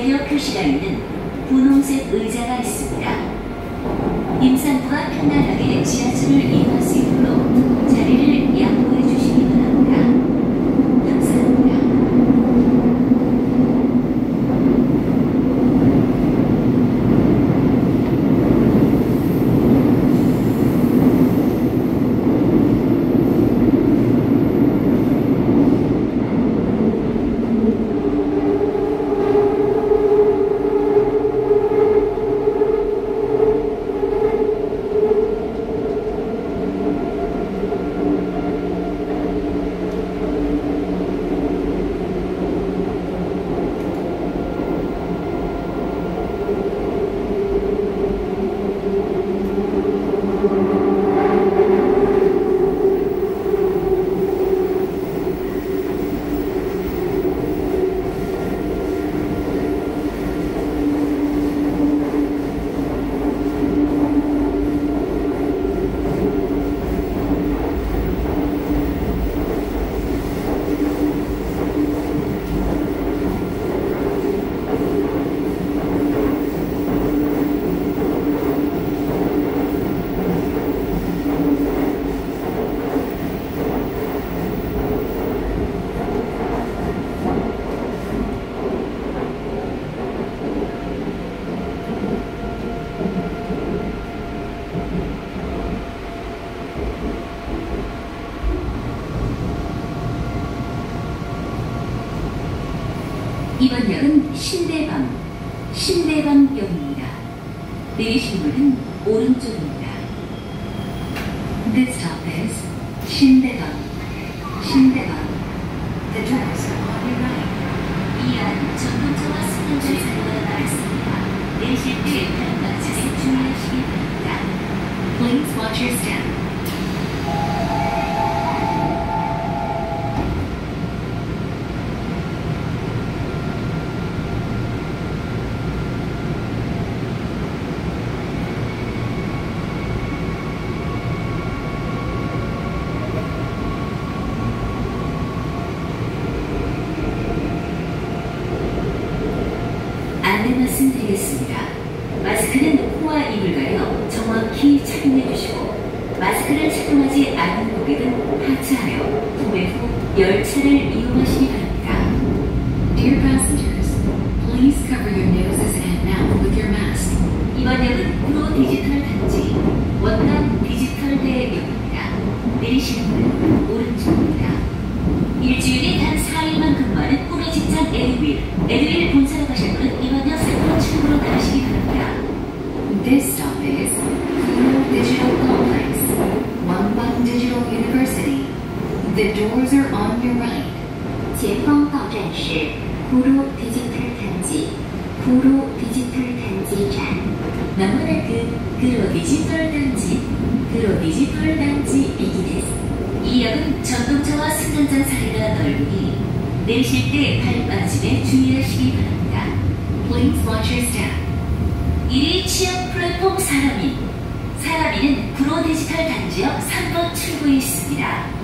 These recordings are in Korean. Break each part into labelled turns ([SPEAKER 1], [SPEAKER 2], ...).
[SPEAKER 1] 배려 표시가 있는 분홍색 의자가 있습니다. 임산부가 편안하게 지하철을 이용 내리실 때발 빠짐에 주의하시기 바랍니다. Please watch your step. 1위 취업 플랫폼 사람이 사람이는 구로디지털 단지역 3번 출구에 있습니다.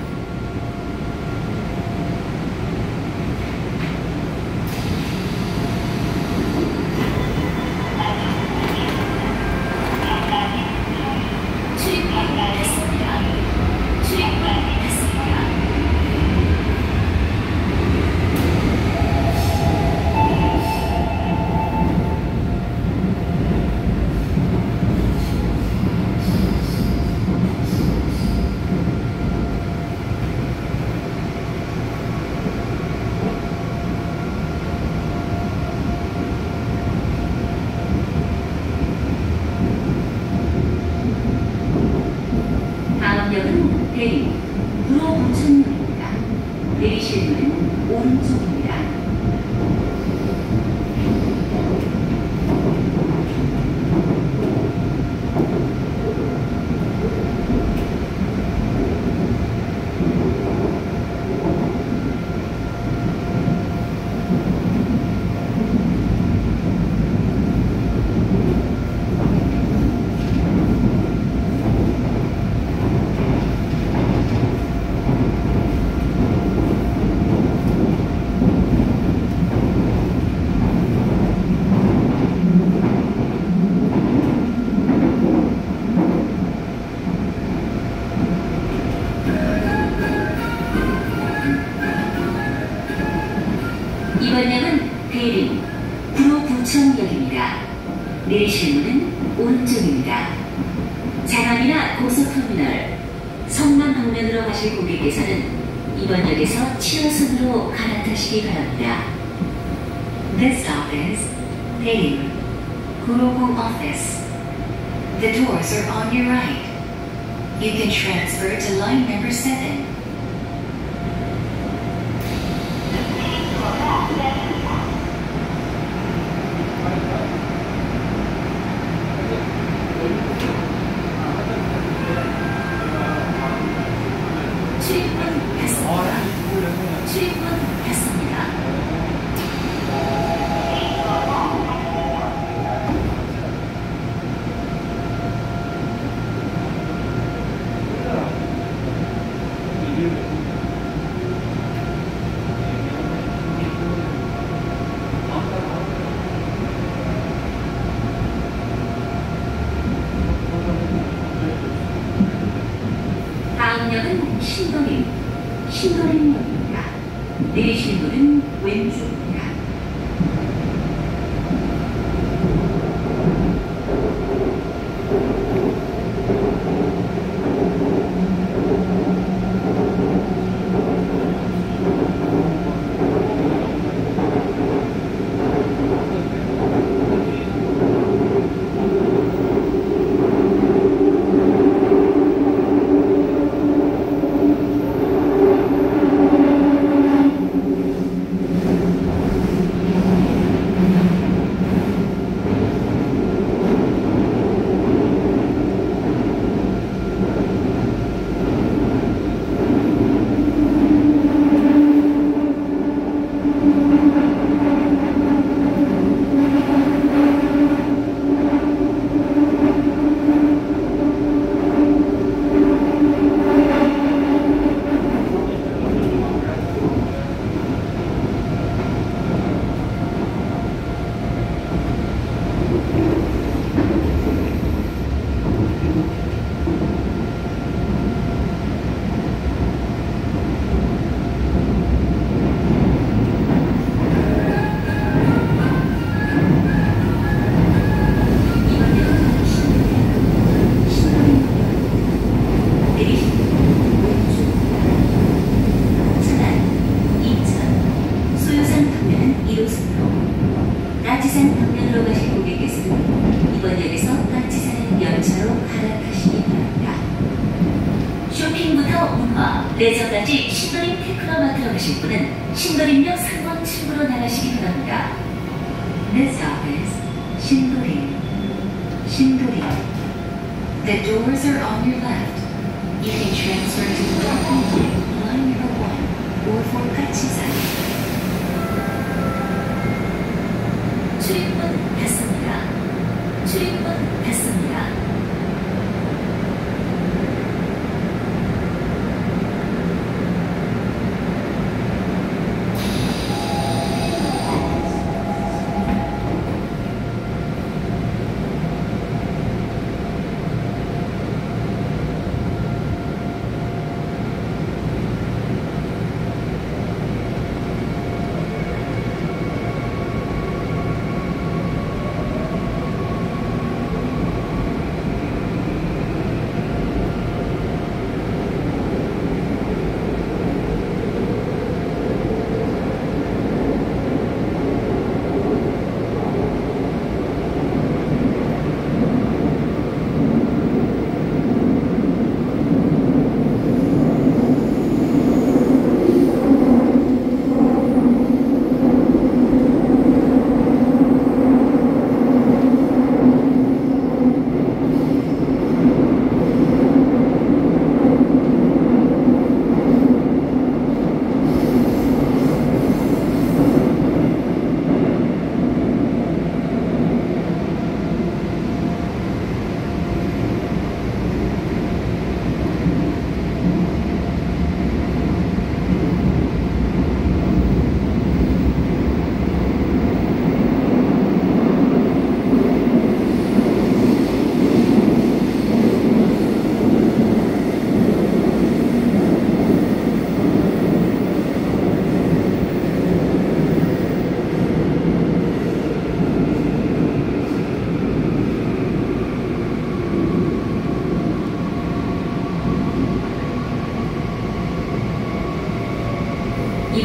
[SPEAKER 1] transferred.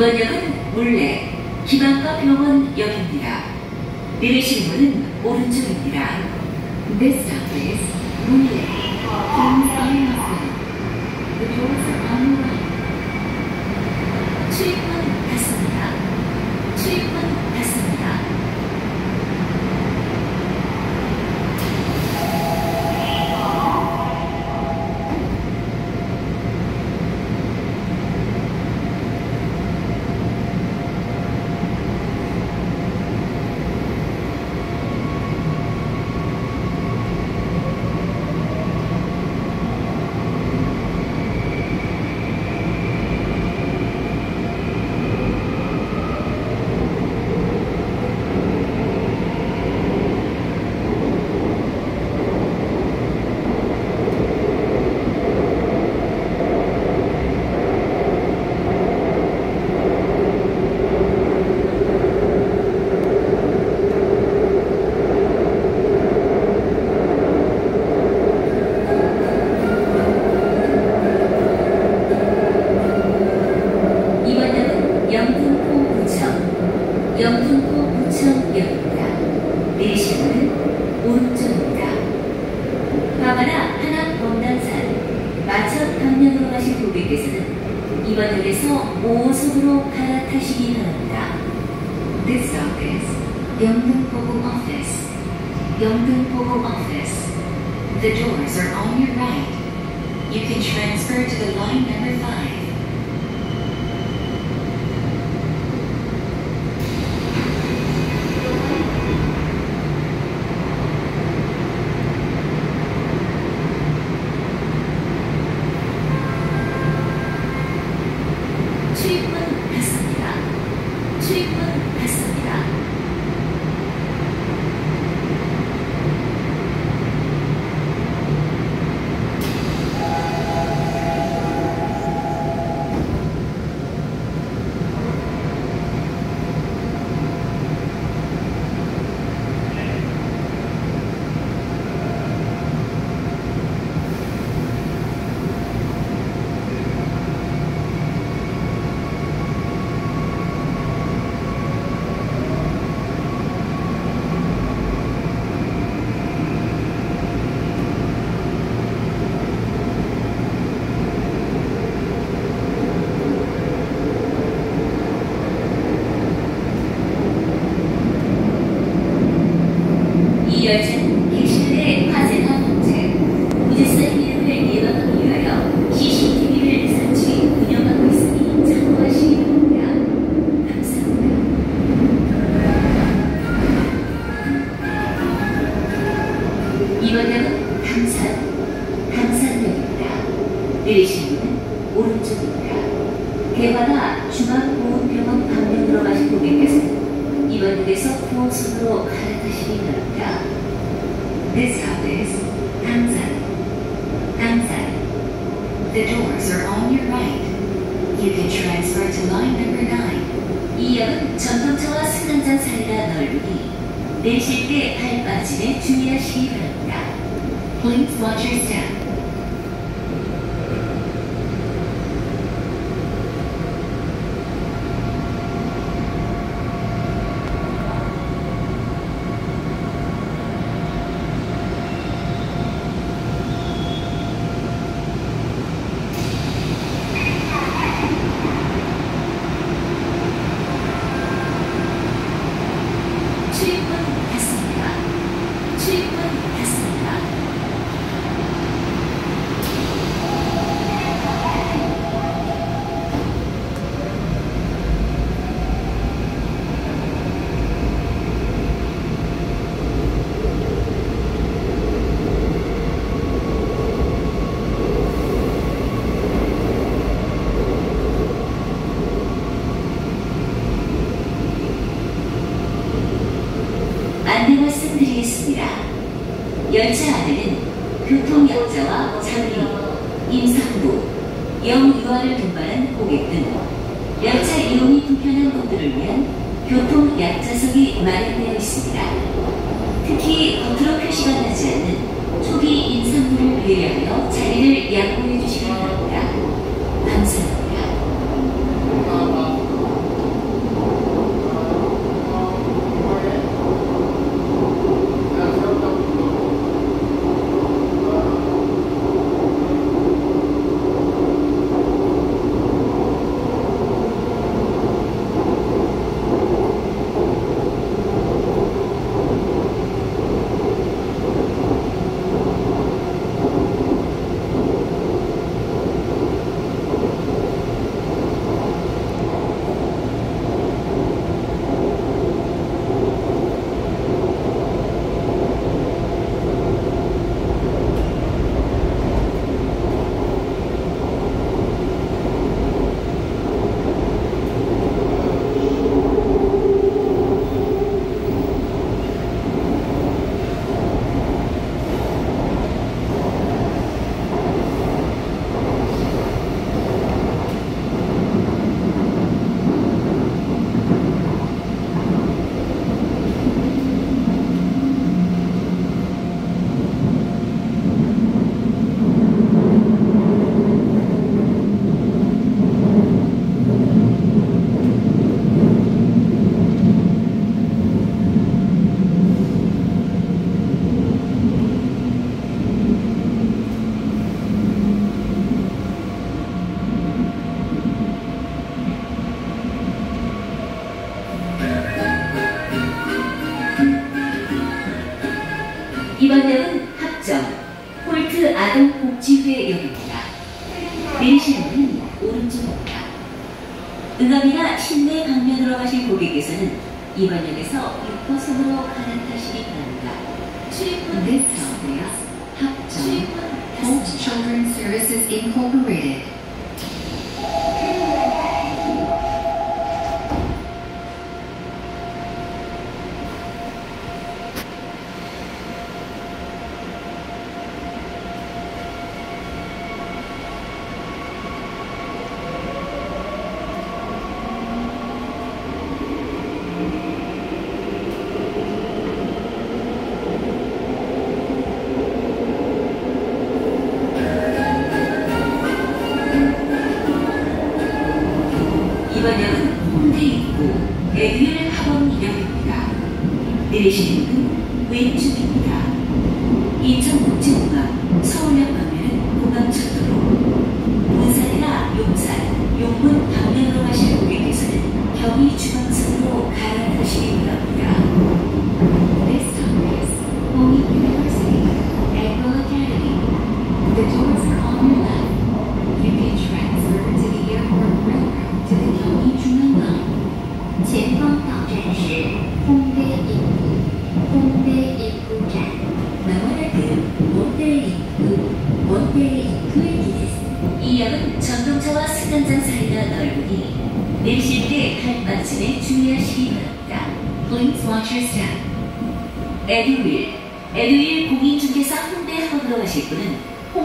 [SPEAKER 1] Amen. 역에서 부호선으로 갈아타시기 바랍니다. This stop is 당산, 당산. The doors are on your right. You can transfer to line number 9. 이 역은 전동차와 승강장 사이가 넓으니 내실 때 발 빠짐에 주의하시기 바랍니다. Please watch your step. 안내 말씀드리겠습니다. 열차 안에는 교통약자와 장비, 임산부, 영유아를 동반한 고객 등 열차 이용이 불편한 분들을 위한 교통약자석이 마련되어 있습니다. 특히 겉으로 표시가 나지 않는 초기 임산부를 배려하여 자리를 양보해 주시기 바랍니다.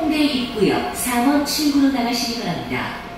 [SPEAKER 1] 홍대 입구역 3번 친구로 나가시기 바랍니다.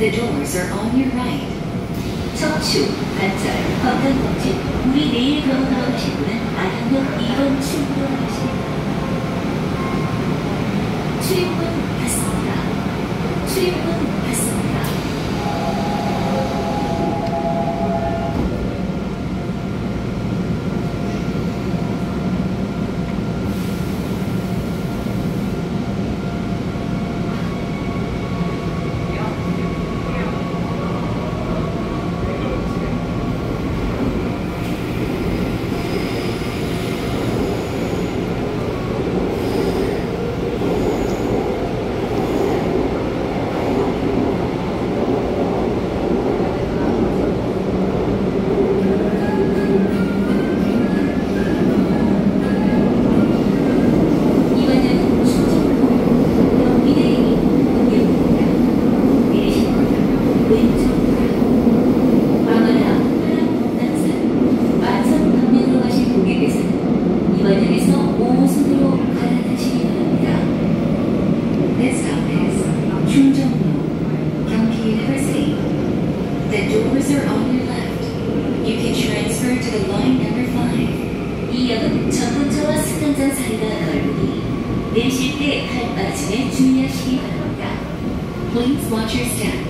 [SPEAKER 2] The doors are on your right.
[SPEAKER 1] 청출, 관절, 건강 우리 내일 병원으로 오시고는 안양역 2번 출입문 닫습니다. 출입문 닫습니다.
[SPEAKER 2] The doors are on your left. You can transfer to the line number 5.
[SPEAKER 1] 이 역은 첫
[SPEAKER 2] 번째와 세 번째 사이가 넓으니 내쉴 때팔 빠짐에 주의하시기 바랍니다.
[SPEAKER 1] Please watch your step.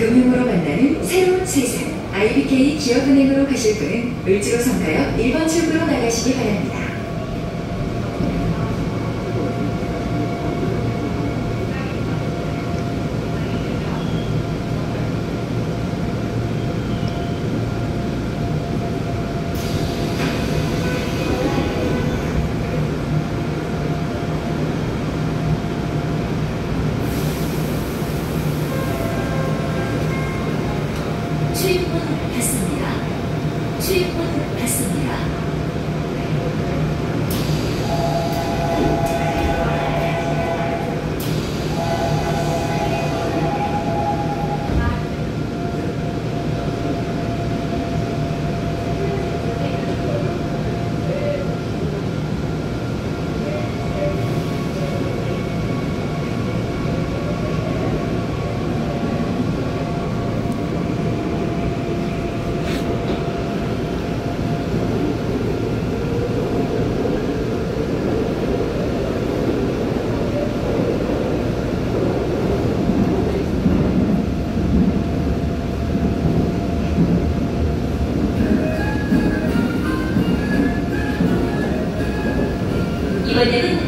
[SPEAKER 2] 금융으로
[SPEAKER 3] 만나는 새로운 세상 IBK 기업은행으로 가실 분은 을지로 성가역 1번 출구로 나가시기 바랍니다.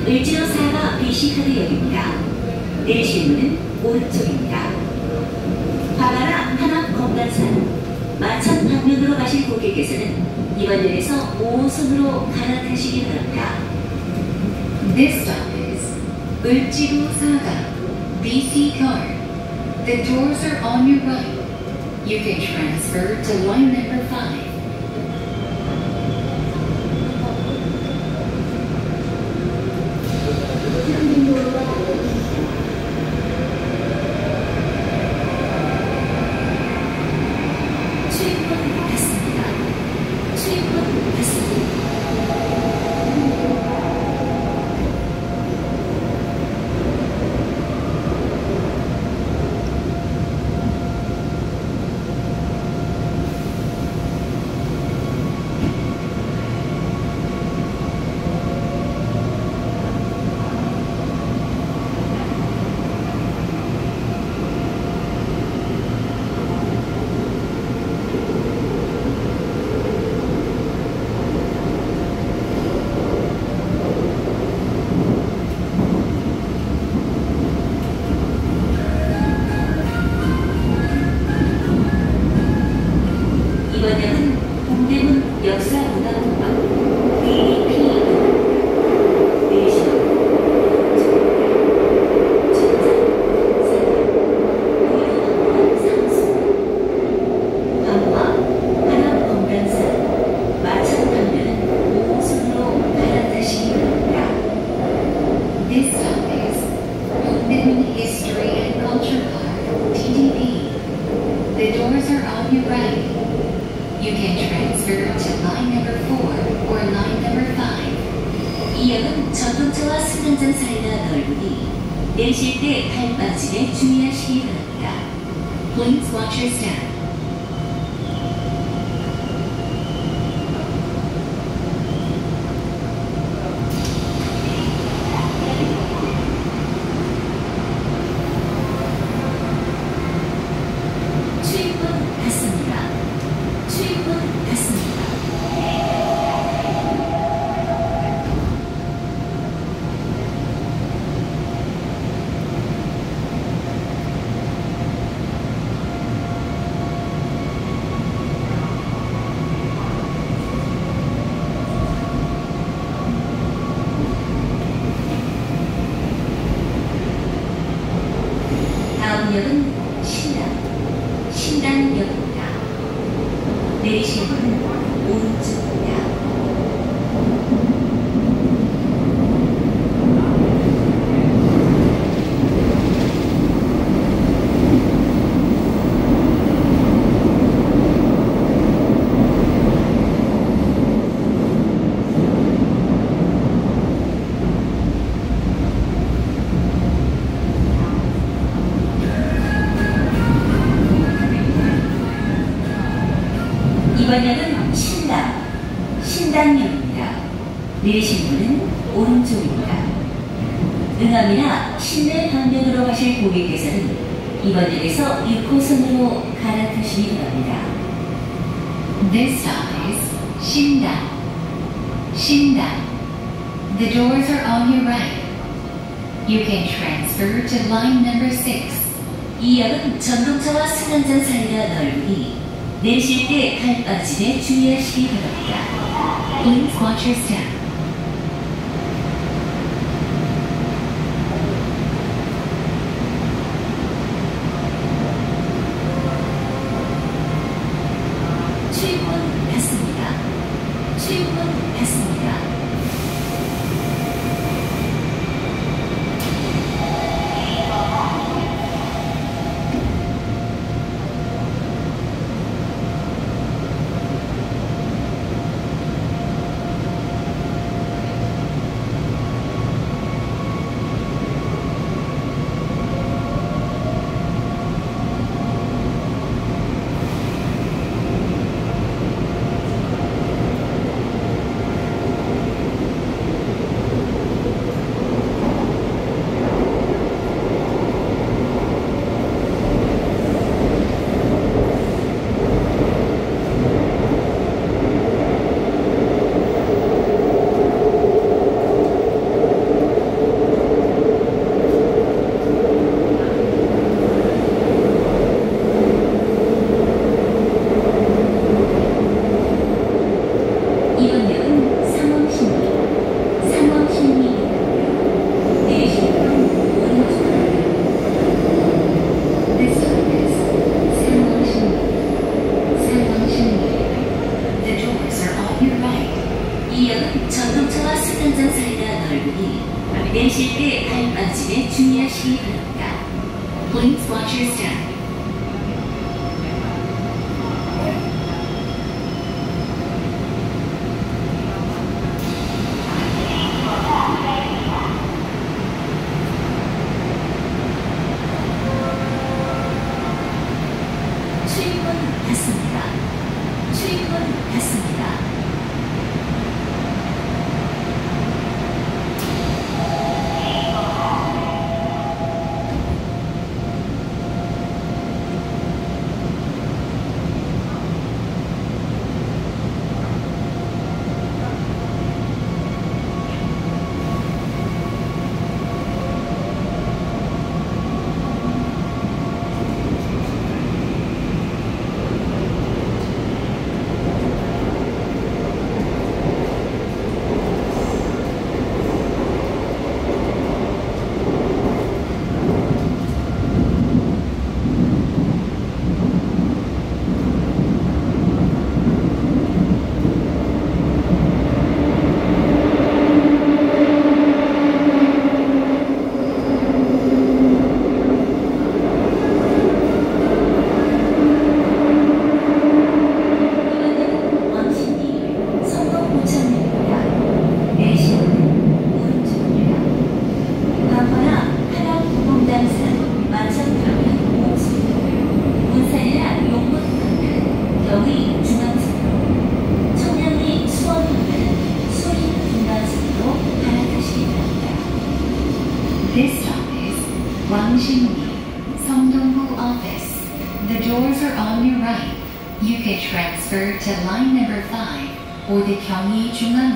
[SPEAKER 2] 을지로 4가 BC카드역입니다. 내리실문은 오른쪽입니다. 바나라 한남검단산 마천 방면으로 가실 고객께서는 이번 역에서 5호선으로 갈아타시기 바랍니다.
[SPEAKER 1] This stop is 을지로 4가 BC카드 The doors are on your right. You can transfer to line number 5. The doors are on your right. You can transfer to line number 6.
[SPEAKER 2] 이 역은 전동차와 승강장 사이가 넓으니 내실 때 칼빠짐에 주의하시기 바랍니다.
[SPEAKER 1] Please watch your step.
[SPEAKER 2] To line number 5 or the Gyeonggi Jungan